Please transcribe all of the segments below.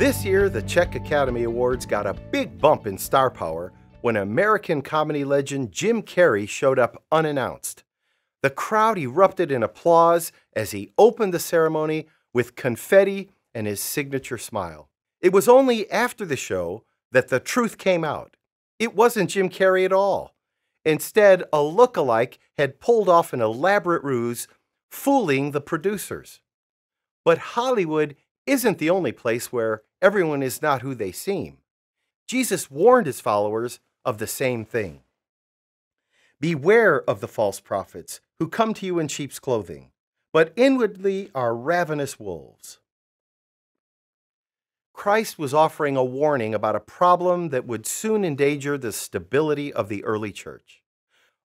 This year, the Czech Academy Awards got a big bump in star power when American comedy legend Jim Carrey showed up unannounced. The crowd erupted in applause as he opened the ceremony with confetti and his signature smile. It was only after the show that the truth came out. It wasn't Jim Carrey at all. Instead, a look-alike had pulled off an elaborate ruse, fooling the producers. But Hollywood isn't the only place where everyone is not who they seem. Jesus warned his followers of the same thing. Beware of the false prophets who come to you in sheep's clothing, but inwardly are ravenous wolves. Christ was offering a warning about a problem that would soon endanger the stability of the early church.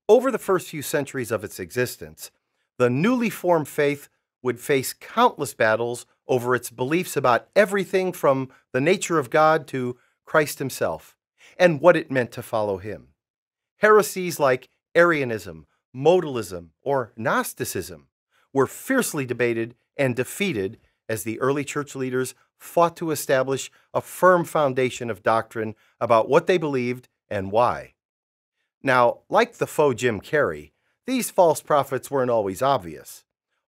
Over the first few centuries of its existence, the newly formed faith would face countless battles over its beliefs about everything from the nature of God to Christ himself and what it meant to follow him. Heresies like Arianism, modalism, or Gnosticism were fiercely debated and defeated as the early church leaders fought to establish a firm foundation of doctrine about what they believed and why. Now, like the faux Jim Carrey, these false prophets weren't always obvious.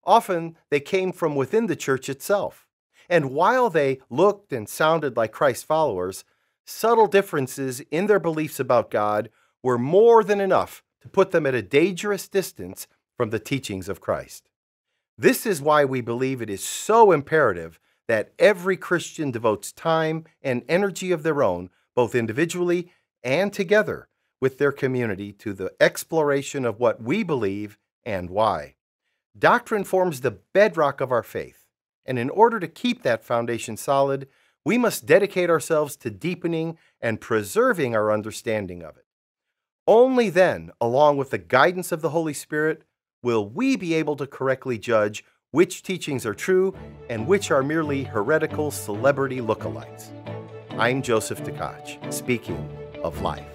Often they came from within the church itself. And while they looked and sounded like Christ followers, subtle differences in their beliefs about God were more than enough to put them at a dangerous distance from the teachings of Christ. This is why we believe it is so imperative that every Christian devotes time and energy of their own, both individually and together with their community, to the exploration of what we believe and why. Doctrine forms the bedrock of our faith, and in order to keep that foundation solid, we must dedicate ourselves to deepening and preserving our understanding of it. Only then, along with the guidance of the Holy Spirit, will we be able to correctly judge which teachings are true and which are merely heretical celebrity lookalikes. I'm Joseph Tkach, speaking of life.